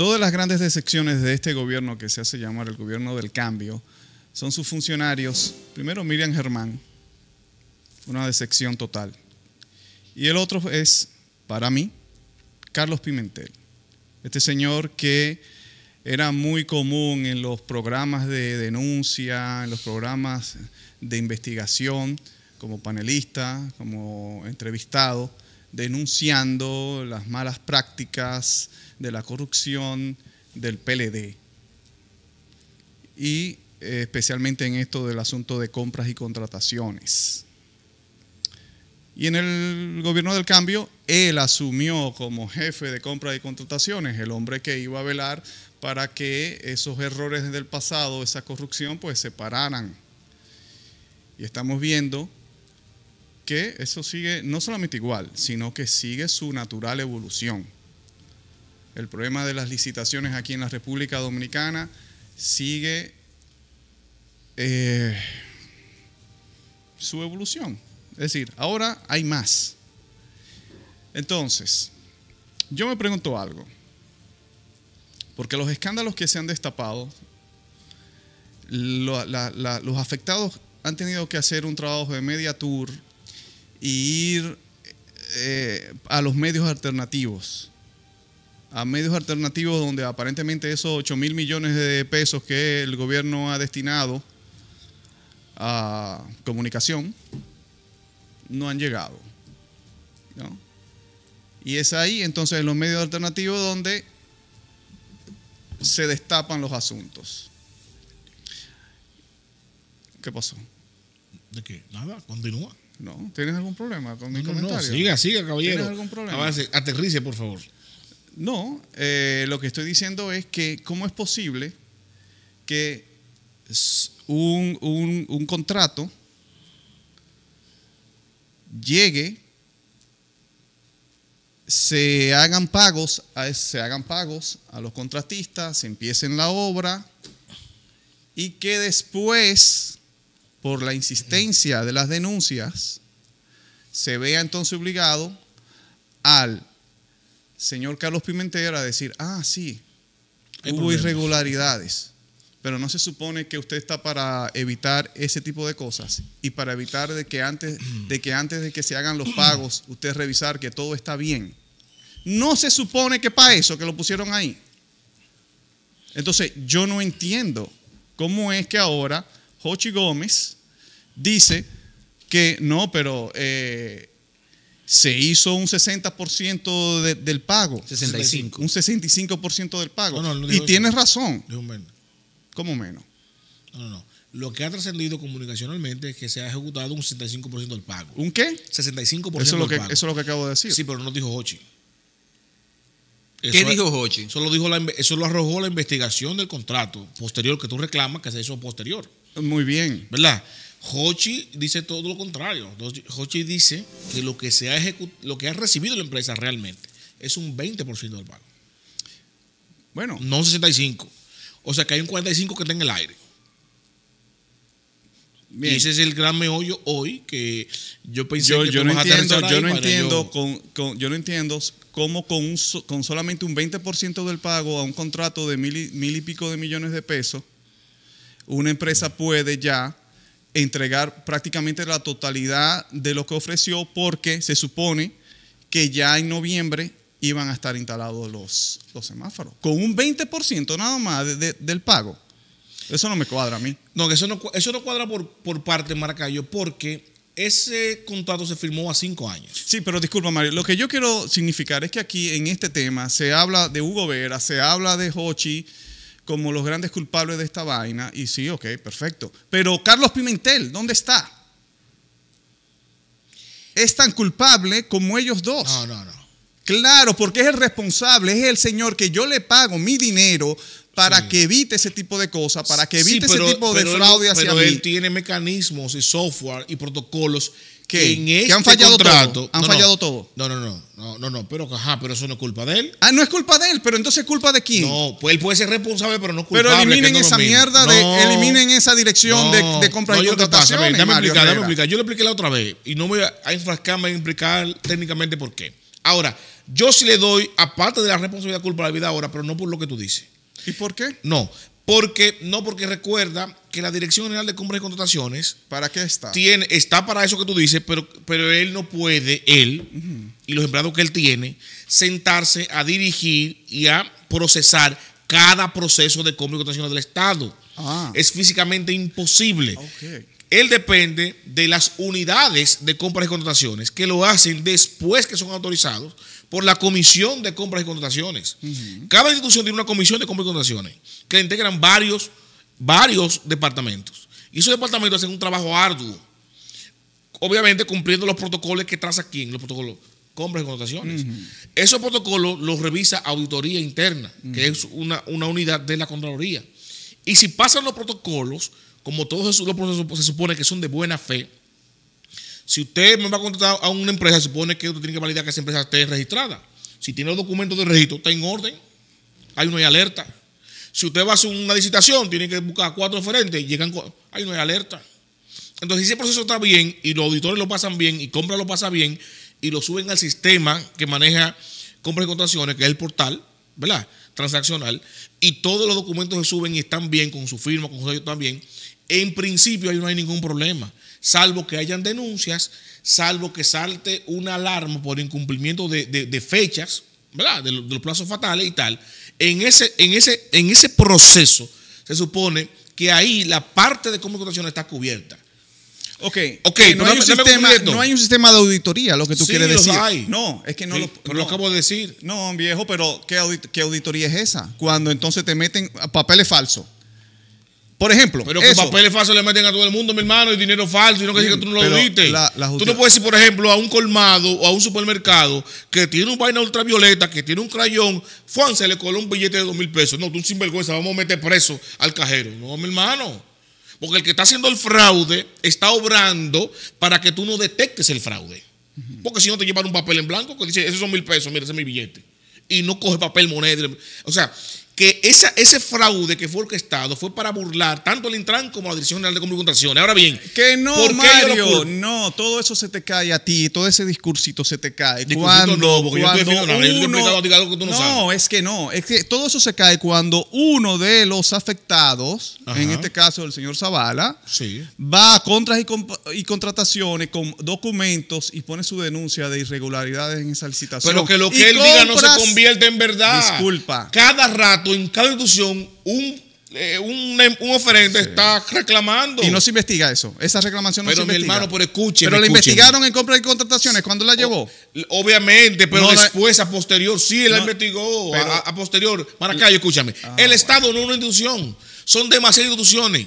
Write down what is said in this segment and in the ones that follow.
dos de las grandes decepciones de este gobierno que se hace llamar el gobierno del cambio son sus funcionarios. Primero, Miriam Germán, una decepción total. Y el otro es, para mí, Carlos Pimentel. Este señor que era muy común en los programas de denuncia, en los programas de investigación, como panelista, como entrevistado, denunciando las malas prácticas de la corrupción del PLD. Y eh, especialmente en esto del asunto de compras y contrataciones. Y en el gobierno del cambio, él asumió como jefe de compras y contrataciones, el hombre que iba a velar para que esos errores del pasado, esa corrupción, pues se pararan. Y estamos viendo que eso sigue no solamente igual, sino que sigue su natural evolución. El problema de las licitaciones aquí en la República Dominicana sigue eh, su evolución. Es decir, ahora hay más. Entonces, yo me pregunto algo, porque los escándalos que se han destapado, los afectados han tenido que hacer un trabajo de media tour y ir eh, a los medios alternativos. A medios alternativos donde aparentemente esos 8 mil millones de pesos que el gobierno ha destinado a comunicación no han llegado. Y es ahí entonces en los medios alternativos donde se destapan los asuntos. ¿Qué pasó? ¿De qué? Nada, continúa. No, ¿tienes algún problema con mi comentario? siga, siga, caballero. ¿Tienes algún problema? Avance, aterrice, por favor. No, eh, lo que estoy diciendo es que cómo es posible que un, un contrato llegue, se hagan pagos, se hagan pagos a los contratistas, se empiecen la obra y que después por la insistencia de las denuncias, se vea entonces obligado al señor Carlos Pimentel a decir, ah, sí, hubo irregularidades, pero no se supone que usted está para evitar ese tipo de cosas y para evitar de que antes de que, antes de que se hagan los pagos, usted revisar que todo está bien. No se supone que para eso que lo pusieron ahí. Entonces, yo no entiendo cómo es que ahora Jochi Gómez dice que no, pero eh, se hizo un 60% del pago. 65. Un 65% del pago. y tienes razón. menos. ¿Cómo menos? No, no, no. Lo que ha trascendido comunicacionalmente es que se ha ejecutado un 65% del pago. ¿Un qué? 65% eso es lo del que, pago. Eso es lo que acabo de decir. Sí, pero no dijo Hochi. ¿Qué dijo Hochi? Eso lo, dijo eso lo arrojó la investigación del contrato posterior que tú reclamas que se hizo posterior. Muy bien. ¿Verdad? Hochi dice todo lo contrario. Hochi dice que lo que, se ha lo que ha recibido la empresa realmente es un 20% del pago. Bueno. No un 65. O sea que hay un 45 que está en el aire. Y ese es el gran meollo hoy que yo pensé yo, que yo no entiendo, yo no entiendo con, yo no entiendo cómo con, con solamente un 20% del pago a un contrato de mil y, mil y pico de millones de pesos, una empresa puede ya entregar prácticamente la totalidad de lo que ofreció porque se supone que ya en noviembre iban a estar instalados los, los semáforos. Con un 20% nada más del pago. Eso no me cuadra a mí. No, eso no, eso no cuadra por, por parte de Maracayo porque ese contrato se firmó a cinco años. Sí, pero disculpa, Mario. Lo que yo quiero significar es que aquí en este tema se habla de Hugo Vera, se habla de Hochi como los grandes culpables de esta vaina. Y sí, ok, perfecto. Pero Carlos Pimentel, ¿dónde está? Es tan culpable como ellos dos. No, no, no. Claro, porque es el responsable, es el señor que yo le pago mi dinero para que evite ese tipo de cosas, para que evite ese tipo de fraude hacia pero mí. él tiene mecanismos y software y protocolos que, en este han fallado contrato, Han fallado todo. No, no, no, no, no, no, pero ajá, pero eso no es culpa de él. Ah, no es culpa de él, pero entonces es culpa de quién? No, pues él puede ser responsable, pero no culpable. Pero eliminen esa mierda de, eliminen esa dirección de, de compra y contrataciones. Dame explicar, dame explicar. Yo le expliqué la otra vez y no voy a enfrascarme en explicar técnicamente por qué. Ahora, yo sí le doy, aparte de la responsabilidad culpa la vida ahora, pero no por lo que tú dices. ¿Y por qué? No, porque, no porque recuerda que la Dirección General de Compras y Contrataciones ¿Para qué está? tiene, está para eso que tú dices, pero, pero él no puede, él y los empleados que él tiene, sentarse a dirigir y a procesar cada proceso de compra y contrataciones del Estado. Ah. Es físicamente imposible. Él depende de las unidades de compras y contrataciones que lo hacen después que son autorizados por la Comisión de Compras y Contrataciones. Cada institución tiene una comisión de compras y contrataciones que integran varios, varios departamentos. Y esos departamentos hacen un trabajo arduo. Obviamente cumpliendo los protocolos que traza quién, los protocolos compras y contrataciones. Esos protocolos los revisa Auditoría Interna, que es una, una unidad de la Contraloría. Y si pasan los protocolos, como todos esos los procesos se supone que son de buena fe, si usted me va a contratar a una empresa, se supone que usted tiene que validar que esa empresa esté registrada. Si tiene los documentos de registro, está en orden. Hay una alerta. Si usted va a hacer una licitación, tiene que buscar cuatro oferentes, llegan, cua- hay una alerta. Entonces, si ese proceso está bien y los auditores lo pasan bien y compra lo pasa bien y lo suben al sistema que maneja compras y contrataciones, que es el portal, ¿verdad? Transaccional, y todos los documentos se suben y están bien con su firma, con su sello también, en principio ahí no hay ningún problema, salvo que hayan denuncias, salvo que salte una alarma por incumplimiento de, fechas, ¿verdad? De los plazos fatales y tal. En ese, en, ese, en ese proceso se supone que ahí la parte de contrataciones está cubierta. Ok, Ok, Que pero no, hay un sistema, no hay un sistema de auditoría, lo que tú Sí, quieres decir. hay. No, es que no Sí, lo. pero no. lo acabo de decir. No, viejo, pero ¿qué, audit- qué auditoría es esa? Cuando entonces te meten a papeles falsos. Por ejemplo, Pero que eso. papeles falsos le meten a todo el mundo, mi hermano, y dinero falso, y no que Bien, que tú no lo diste. la- la tú no puedes decir, por ejemplo, a un colmado o a un supermercado que tiene un vaina ultravioleta, que tiene un crayón, Juan se le coló un billete de dos mil pesos. No, tú sinvergüenza, vamos a meter preso al cajero. No, mi hermano. Porque el que está haciendo el fraude está obrando para que tú no detectes el fraude. Porque si no te llevan un papel en blanco que dice, esos son mil pesos, mira, ese es mi billete. Y no coge papel, moneda. O sea, que esa, ese fraude que fue orquestado fue para burlar tanto el Intran como la Dirección General de Contrataciones. Ahora bien, Que no, ¿por qué yo lo Mario, no, todo eso se te cae a ti, todo ese discursito se te cae. Cuando, no, a no es que no, es que todo eso se cae cuando uno de los afectados, Ajá. en este caso el señor Zavala, Sí. va a contras y, contrataciones con documentos y pone su denuncia de irregularidades en esa licitación. Pero que lo que él diga no se convierte en verdad. Disculpa. Cada rato, en cada institución, un, eh, un, un oferente está reclamando. Y no se investiga eso. Esa reclamación no pero se mi investiga. hermano, pero escúcheme. Pero la investigaron en compras y contrataciones. ¿Cuándo la llevó? Obviamente, pero No la- después, a posterior, sí, él la investigó. pero- a, a posterior. Maracayo, escúchame. Ah, el Estado no es una institución. Son demasiadas instituciones.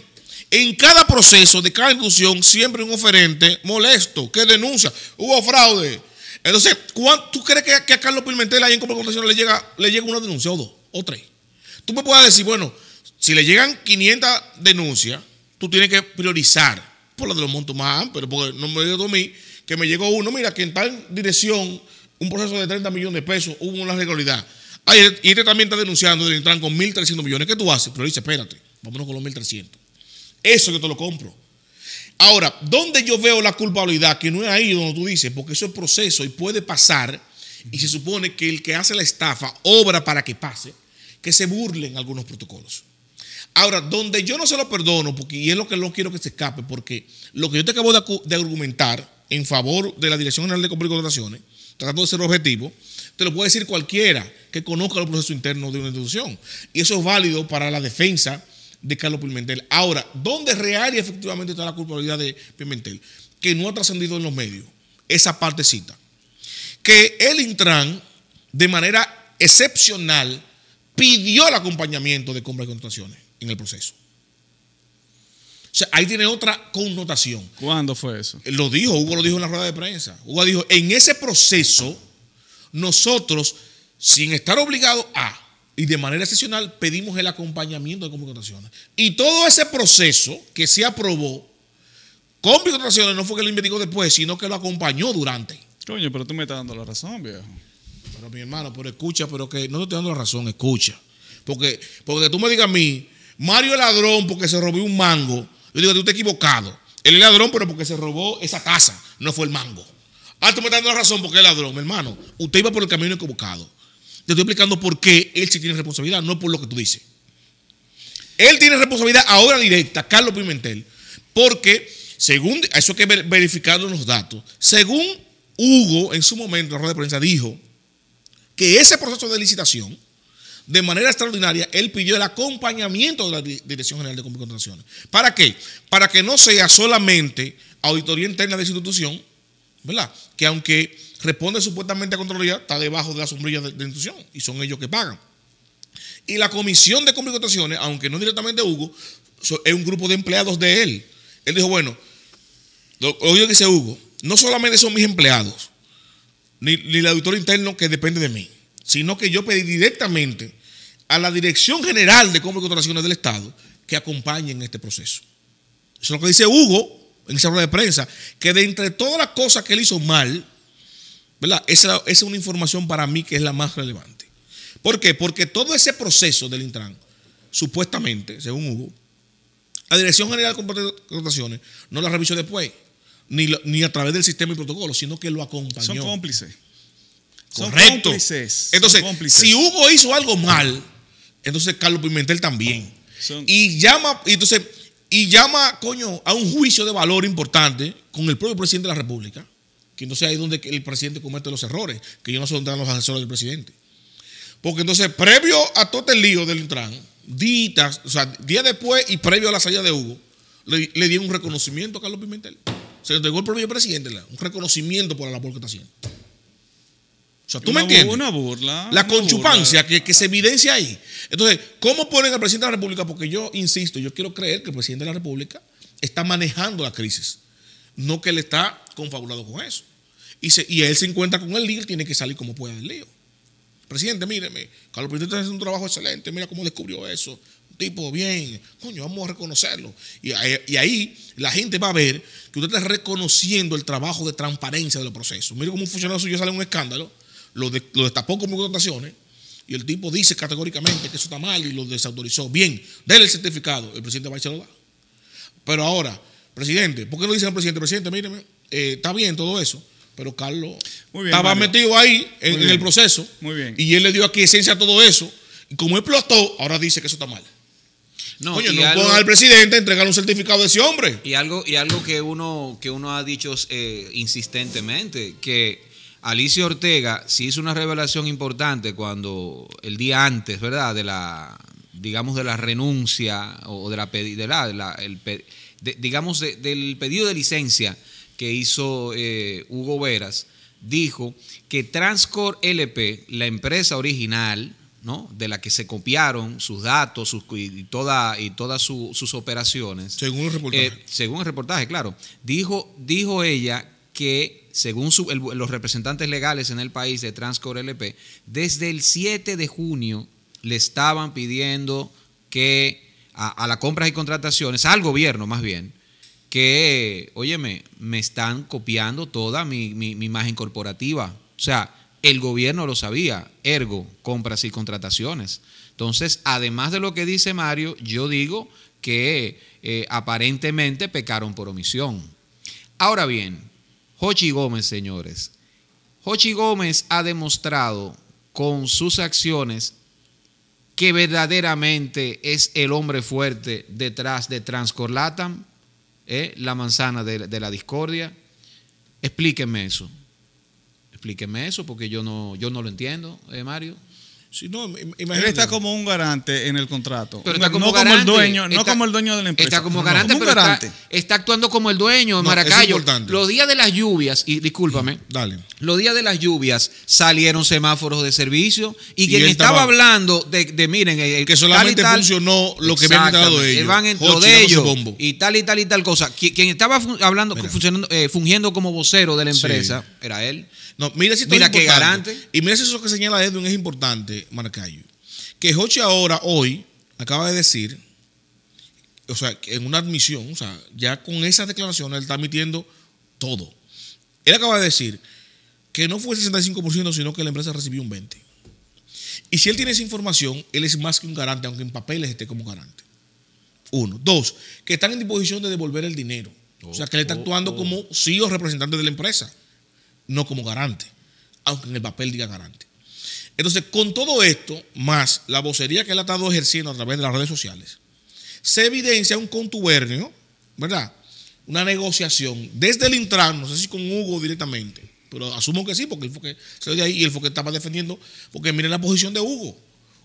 En cada proceso de cada institución, siempre un oferente molesto que denuncia. Hubo fraude. Entonces, ¿cuán- ¿tú crees que, que a Carlos Pimentel ahí en Compra y Contratación le llega, le llega una denuncia o dos o tres? Tú me puedes decir, bueno, si le llegan 500 denuncias, tú tienes que priorizar por lo de los montos más amplios, porque no me digas a mí que me llegó uno, mira, que en tal dirección, un proceso de 30 millones de pesos, hubo una irregularidad. Ay, y este también está denunciando del Intran con 1.300 millones. ¿Qué tú haces? Dice, espérate, vámonos con los 1.300. Eso yo te lo compro. Ahora, ¿dónde yo veo la culpabilidad? Que no es ahí donde tú dices, porque eso es proceso y puede pasar, y se supone que el que hace la estafa obra para que pase, que se burlen algunos protocolos. Ahora, donde yo no se lo perdono, y es lo que no quiero que se escape, porque lo que yo te acabo de argumentar en favor de la Dirección General de Compras y Contrataciones, tratando de ser objetivo, te lo puede decir cualquiera que conozca los procesos internos de una institución. Y eso es válido para la defensa de Carlos Pimentel. Ahora, ¿dónde real y efectivamente está la culpabilidad de Pimentel? Que no ha trascendido en los medios. Esa partecita. Que el Intran, de manera excepcional, pidió el acompañamiento de compras y contrataciones en el proceso. O sea, ahí tiene otra connotación. ¿Cuándo fue eso? Él Lo dijo, Hugo lo dijo en la rueda de prensa. Hugo dijo, en ese proceso, nosotros, sin estar obligados a, y de manera excepcional, pedimos el acompañamiento de compras y todo ese proceso que se aprobó, y contrataciones no fue que lo investigó después, sino que lo acompañó durante. Coño, pero tú me estás dando la razón, viejo. Pero mi hermano, pero escucha, pero que no te estoy dando la razón, escucha. Porque, porque tú me digas a mí, Mario es ladrón porque se robó un mango. Yo digo, tú estás equivocado. Él es ladrón, pero porque se robó esa casa, no fue el mango. Ah, tú me estás dando la razón porque es ladrón, mi hermano. Usted iba por el camino equivocado. Te estoy explicando por qué él sí tiene responsabilidad, no por lo que tú dices. Él tiene responsabilidad ahora directa, Carlos Pimentel, porque según, eso hay que verificarlo en los datos, según Hugo en su momento en la rueda de prensa dijo que ese proceso de licitación, de manera extraordinaria, él pidió el acompañamiento de la Dirección General de Contrataciones. ¿Para qué? Para que no sea solamente auditoría interna de esa institución, ¿verdad? Que aunque responde supuestamente a Contraloría, está debajo de la sombrilla de, la institución y son ellos que pagan. Y la Comisión de Contrataciones, aunque no directamente Hugo, es un grupo de empleados de él. Él dijo, bueno, lo, que dice Hugo, no solamente son mis empleados, ni, el auditor interno que depende de mí, sino que yo pedí directamente a la Dirección General de Compras y Contrataciones del Estado que acompañen este proceso. Eso es lo que dice Hugo en esa rueda de prensa, que de entre todas las cosas que él hizo mal. Esa, esa, es una información para mí que es la más relevante. ¿Por qué? Porque todo ese proceso del Intran, supuestamente, según Hugo, la Dirección General de Contrataciones no la revisó después, ni, ni a través del sistema y protocolo, sino que lo acompañó. Son cómplices. Correcto. Son cómplices. Entonces, si Hugo hizo algo mal, entonces Carlos Pimentel también. Y llama, entonces, y llama, coño, a un juicio de valor importante con el propio presidente de la República, que entonces ahí es donde el presidente comete los errores, que yo no sé dónde están los asesores del presidente. Porque entonces, previo a todo el lío del Intran, días, o sea, día después y previo a la salida de Hugo, le, le dieron un reconocimiento a Carlos Pimentel. Se le entregó el propio presidente, un reconocimiento por la labor que está haciendo. O sea, tú me entiendes. Una burla. La conchupancia Que, que, se evidencia ahí. Entonces, ¿cómo ponen al presidente de la República? Porque yo insisto, yo quiero creer que el presidente de la República está manejando la crisis, no que él está confabulado con eso. Y, se, y él se encuentra con el lío, tiene que salir como pueda del lío. Presidente, míreme, Carlos Presidente está haciendo un trabajo excelente, mira cómo descubrió eso. Tipo bien, coño, vamos a reconocerlo. Y ahí, la gente va a ver que usted está reconociendo el trabajo de transparencia de los procesos. Mire cómo un funcionario suyo sale un escándalo, lo, lo destapó con votaciones y el tipo dice categóricamente que eso está mal y lo desautorizó. Bien, déle el certificado, el presidente va a lo da. Pero ahora, presidente, ¿por qué no dice al presidente? Presidente, míreme, eh, está bien todo eso, pero Carlos estaba metido ahí en, el proceso. Muy bien. Y él le dio aquí esencia a todo eso. Y como explotó, ahora dice que eso está mal. No, Coño, no algo, al presidente entregar un certificado de ese hombre. Y algo, y algo que uno, que uno ha dicho eh, insistentemente, que Alicia Ortega sí hizo una revelación importante cuando el día antes, ¿verdad? De la, digamos, de la renuncia o de la, de la, el, digamos, del pedido de licencia que hizo eh, Hugo Veras, dijo que Transcor LP, la empresa original, ¿no? de la que se copiaron sus datos sus, y, toda, y todas sus operaciones. Según el reportaje. Eh, según el reportaje, claro. Dijo, dijo ella que, según los representantes legales en el país de Transcor LP, desde el 7 de junio le estaban pidiendo que a, a las compras y contrataciones, al gobierno más bien, que, óyeme, me están copiando toda mi, imagen corporativa. O sea, el gobierno lo sabía, ergo, compras y contrataciones. Entonces, además de lo que dice Mario, yo digo que eh, aparentemente pecaron por omisión. Ahora bien, Jochi Gómez, señores, Jochi Gómez ha demostrado con sus acciones que verdaderamente es el hombre fuerte detrás de Transcorlatam ¿eh? la manzana de, la discordia. Explíqueme eso. Explíqueme eso porque yo no, yo no lo entiendo, eh, Mario. Sí, no, Él está como un garante en el contrato. Pero no, como, el dueño, no como el dueño de la empresa. Está como garante, pero Está, actuando como el dueño de Maracayo. los días de las lluvias, y discúlpame, Dale. los días de las lluvias salieron semáforos de servicio y, quien estaba, hablando de, miren, eh, que solamente funcionó lo que habían dado ellos. Van en lo de ellos y tal y tal y tal cosa. Quien estaba hablando, funcionando, eh, fungiendo como vocero de la empresa era él. No, mira si mira que garante. Y mira si eso que señala Edwin es importante, Marcayo. Que Hochi ahora, hoy, acaba de decir, o sea, en una admisión, o sea, ya con esas declaraciones él está admitiendo todo. Él acaba de decir que no fue el 65%, sino que la empresa recibió un 20%. Y si él tiene esa información, él es más que un garante, aunque en papeles esté como garante. Uno. Dos, que están en disposición de devolver el dinero. o sea, que él está oh, actuando oh, como CEO representante de la empresa no como garante, aunque en el papel diga garante. Entonces, con todo esto, más la vocería que él ha estado ejerciendo a través de las redes sociales, se evidencia un contubernio, ¿verdad? Una negociación desde el Intran, no sé si con Hugo directamente, pero asumo que sí, porque él fue que salió de ahí y él fue que estaba defendiendo, porque miren la posición de Hugo.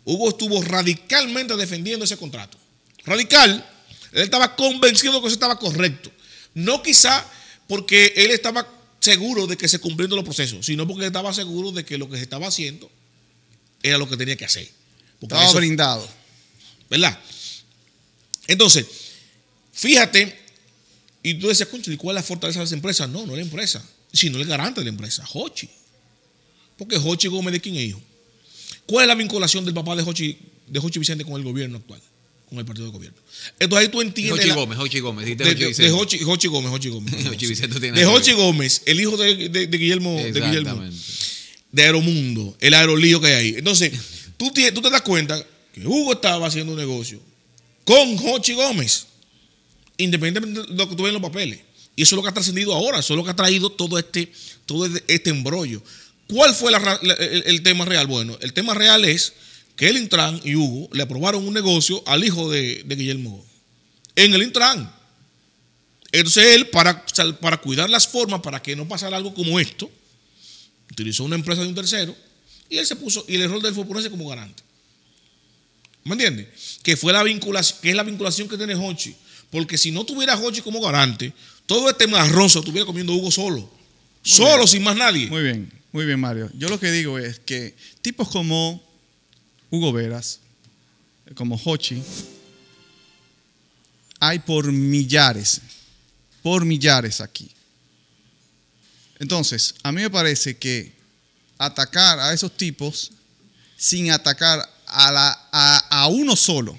Hugo estuvo radicalmente defendiendo ese contrato. Radical. Él estaba convencido de que eso estaba correcto. No quizá porque él estaba seguro de que se cumpliendo los procesos, sino porque estaba seguro de que lo que se estaba haciendo era lo que tenía que hacer. Porque Estaba eso- brindado. ¿verdad? Entonces, fíjate, y tú decías, concho, ¿y cuál es la fortaleza de esa empresa? No, no es la empresa, sino el garante de la empresa, Hochi. Porque Hochi Gómez de quién es hijo. ¿Cuál es la vinculación del papá de Hochi, de Hochi Vicente con el gobierno actual? Con el partido de gobierno. Entonces ahí tú entiendes. Jochi Gómez, Jochi Gómez. de, Jochi de- de. Hochi, Hochi Gómez, Gómez. Jochi tiene de ver. Gómez, el hijo de, de- de Guillermo, de Guillermo Exactamente. de Aeromundo, el aerolío que hay ahí. Entonces, tú, te das cuenta que Hugo estaba haciendo un negocio con Jochi Gómez, independientemente de lo que tú ves en los papeles. Y eso es lo que ha trascendido ahora, eso es lo que ha traído todo este, todo este- embrollo. ¿Cuál fue la ra- la- el, el tema real? Bueno, el tema real es que el Intran y Hugo le aprobaron un negocio al hijo de, de Guillermo en el Intran. Entonces él, para, para cuidar las formas, para que no pasara algo como esto, utilizó una empresa de un tercero y él se puso, y el error de él fue ponerse como garante. ¿Me entiendes? Que fue la vinculación, que es la vinculación que tiene Hochi. Porque si no tuviera Hochi como garante, todo este marrón se estuviera comiendo Hugo solo. solo, sin más nadie. Muy bien, muy bien, Mario. Yo lo que digo es que tipos como Hugo Veras, como Hochi, hay por millares, por millares aquí. Entonces, a mí me parece que atacar a esos tipos sin atacar a, la- a- a uno solo,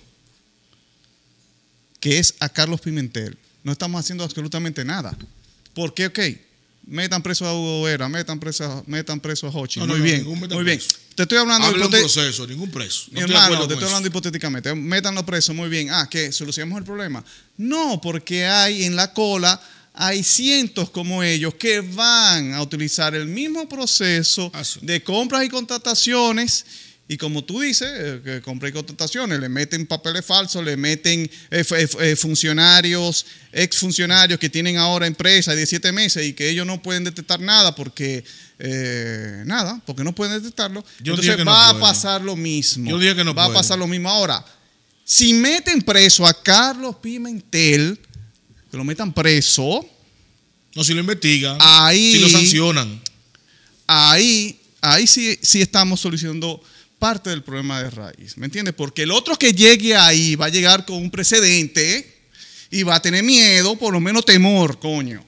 que es a Carlos Pimentel, no estamos haciendo absolutamente nada. Porque, ok, metan preso a Hugo Vera, metan preso metan preso a Hochi. No, muy no, bien, muy bien. Te estoy hablando Habla un proceso, ningún preso. mi No estoy hermano, te estoy eso. hablando hipotéticamente. Métanlo preso, muy bien. Ah, ¿qué? ¿Solucionamos el problema? No, porque hay en la cola, hay cientos como ellos que van a utilizar el mismo proceso de compras y contrataciones. Y como tú dices, eh, que compras y contrataciones, le meten papeles falsos, le meten eh, eh, eh, funcionarios, exfuncionarios que tienen ahora empresas de siete meses y que ellos no pueden detectar nada porque, eh, nada, porque no pueden detectarlo. Yo Entonces no va a pasar lo mismo. Yo dije que no Va a pasar lo mismo. Ahora, si meten preso a Carlos Pimentel, que lo metan preso, No, si lo investigan, Ahí- si lo sancionan. ahí, ahí sí, sí estamos solucionando parte del problema de raíz. ¿Me entiendes? Porque el otro que llegue ahí va a llegar con un precedente y va a tener miedo, por lo menos temor, coño,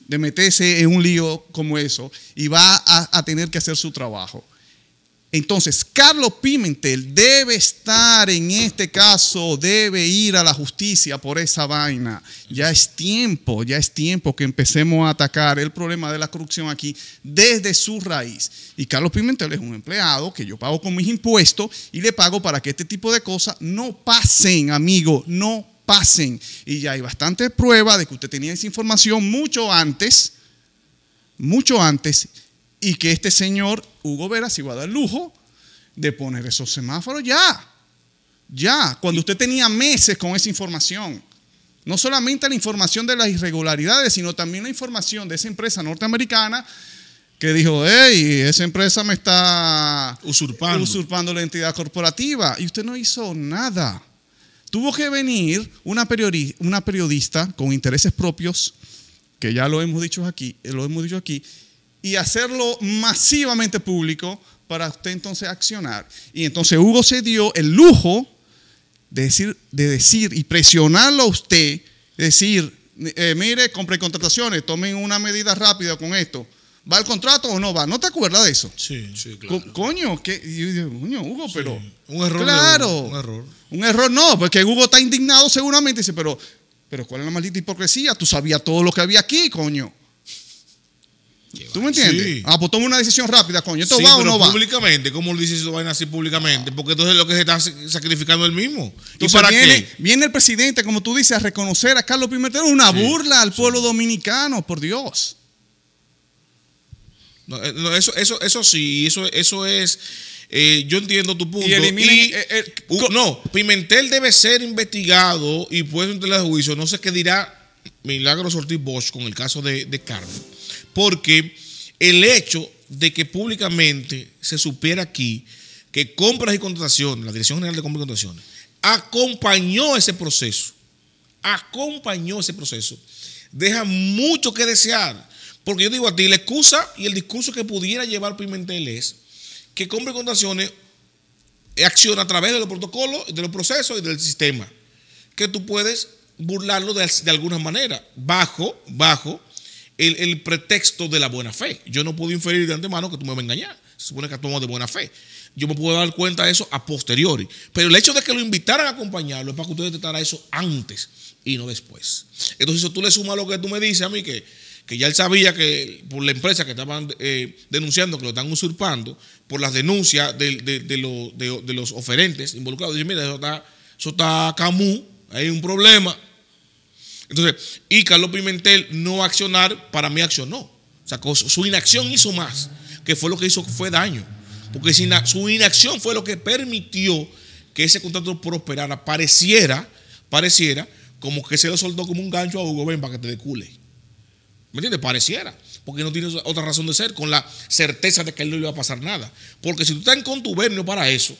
de meterse en un lío como eso y va a, a tener que hacer su trabajo. Entonces, Carlos Pimentel debe estar en este caso, debe ir a la justicia por esa vaina. Ya es tiempo, ya es tiempo que empecemos a atacar el problema de la corrupción aquí desde su raíz. Y Carlos Pimentel es un empleado que yo pago con mis impuestos y le pago para que este tipo de cosas no pasen, amigo, no pasen. Y ya hay bastante prueba de que usted tenía esa información mucho antes, mucho antes, y que este señor Hugo Vera se iba a dar lujo de poner esos semáforos ya. Ya, cuando usted tenía meses con esa información. No solamente la información de las irregularidades, sino también la información de esa empresa norteamericana que dijo, hey, esa empresa me está Usurpando. usurpando la entidad corporativa. Y usted no hizo nada. Tuvo que venir una, periodi- una periodista con intereses propios, que ya lo hemos dicho aquí, lo hemos dicho aquí, y hacerlo masivamente público para usted entonces accionar. Y entonces Hugo se dio el lujo de decir, de decir y presionarlo a usted, decir, eh, mire, compre contrataciones, tomen una medida rápida con esto. ¿Va el contrato o no va? ¿No te acuerdas de eso? Sí, Sí, Co- claro. coño, ¿qué? Yo digo, coño, Hugo, pero. Un error. de Claro. Hugo, un error. Un error no, porque Hugo está indignado seguramente. Dice, pero, pero ¿cuál es la maldita hipocresía? Tú sabías todo lo que había aquí, coño. ¿Tú me entiendes? Sí. Ah, pues toma una decisión rápida, coño. ¿Esto Sí, va o no va? públicamente, ¿cómo le dices eso vaina así públicamente? Porque entonces lo que se está sacrificando él mismo. ¿Y para viene, qué? viene el presidente, como tú dices, a reconocer a Carlos Pimentel una burla al pueblo dominicano, por Dios. No, eh, no, eso, eso, eso sí, eso, eso es. eh, yo entiendo tu punto. Y eliminen, Y, eh, eh, uh, no, Pimentel debe ser investigado y puesto en tela de juicio. No sé qué dirá Milagros Ortiz Bosch con el caso de, de Carmen. Porque el hecho de que públicamente se supiera aquí que compras y contrataciones, la Dirección General de Compras y Contrataciones, acompañó ese proceso, acompañó ese proceso, deja mucho que desear. Porque yo digo a ti, la excusa y el discurso que pudiera llevar Pimentel es que compras y contrataciones acciona a través de los protocolos, de los procesos y del sistema, que tú puedes burlarlo de, de alguna manera, bajo, bajo el, pretexto de la buena fe. Yo no puedo inferir de antemano que tú me vas a engañar. Se supone que actuamos de buena fe. Yo me puedo dar cuenta de eso a posteriori. Pero el hecho de que lo invitaran a acompañarlo es para que usted detectara eso antes y no después. Entonces, si tú le sumas lo que tú me dices a mí, que, que ya él sabía que por la empresa que estaban eh, denunciando, que lo están usurpando, por las denuncias de, de- de de- los oferentes involucrados, dice, mira, eso está, eso está camú, hay un problema. Entonces, y Carlos Pimentel no accionar, para mí accionó. O sea, su inacción hizo más, que fue lo que hizo fue daño. Porque su inacción fue lo que permitió que ese contrato prosperara. Pareciera, pareciera como que se lo soltó como un gancho a Hugo, ven para que te decule. ¿Me entiendes? Pareciera. Porque no tiene otra razón de ser, con la certeza de que él no le va a pasar nada. Porque si tú estás en contubernio para eso,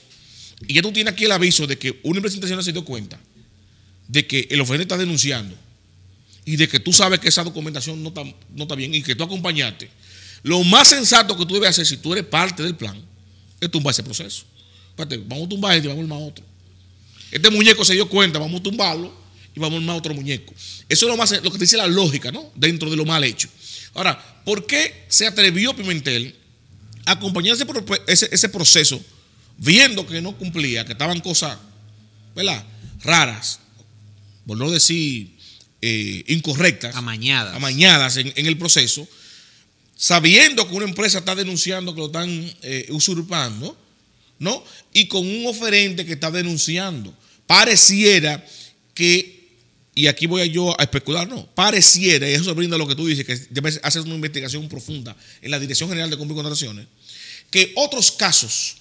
y ya tú tienes aquí el aviso de que una empresa internacional se dio cuenta de que el oferente está denunciando y de que tú sabes que esa documentación no está, no está bien y que tú acompañaste, lo más sensato que tú debes hacer si tú eres parte del plan es tumbar ese proceso. Vamos a tumbar este y vamos a armar otro. Este muñeco se dio cuenta, vamos a tumbarlo y vamos a armar otro muñeco. Eso es lo, más, lo que te dice la lógica, ¿no? Dentro de lo mal hecho. Ahora, ¿por qué se atrevió Pimentel a acompañar ese, ese, ese proceso viendo que no cumplía, que estaban cosas, ¿verdad? Raras, por no decir eh, incorrectas, Amañadas. amañadas en, en el proceso, sabiendo que una empresa está denunciando que lo están eh, usurpando, ¿no? Y con un oferente que está denunciando. Pareciera que, y aquí voy yo a especular, no, pareciera, y eso se brinda lo que tú dices, que debes hacer una investigación profunda en la Dirección General de Compras y Contrataciones, que otros casos,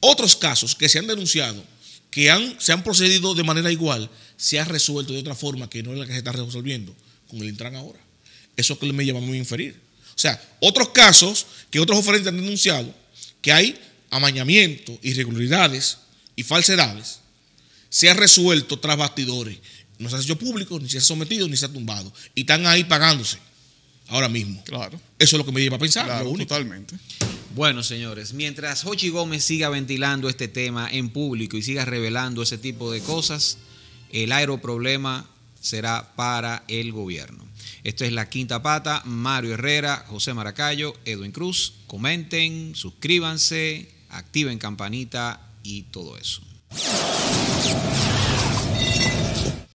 otros casos que se han denunciado, que han, se han procedido de manera igual, se ha resuelto de otra forma que no es la que se está resolviendo con el Intran ahora. Eso es que me lleva a mí a inferir. O sea, otros casos que otros oferentes han denunciado, que hay amañamiento, irregularidades y falsedades, se ha resuelto tras bastidores. No se ha hecho público, ni se ha sometido, ni se ha tumbado. Y están ahí pagándose ahora mismo. Claro, Eso es lo que me lleva a pensar. claro, lo único. totalmente. Bueno, señores, mientras Hochi Gómez siga ventilando este tema en público y siga revelando ese tipo de cosas, el aeroproblema será para el gobierno. Esto es La Quinta Pata, Mario Herrera, José Maracayo, Edwin Cruz. Comenten, suscríbanse, activen campanita y todo eso.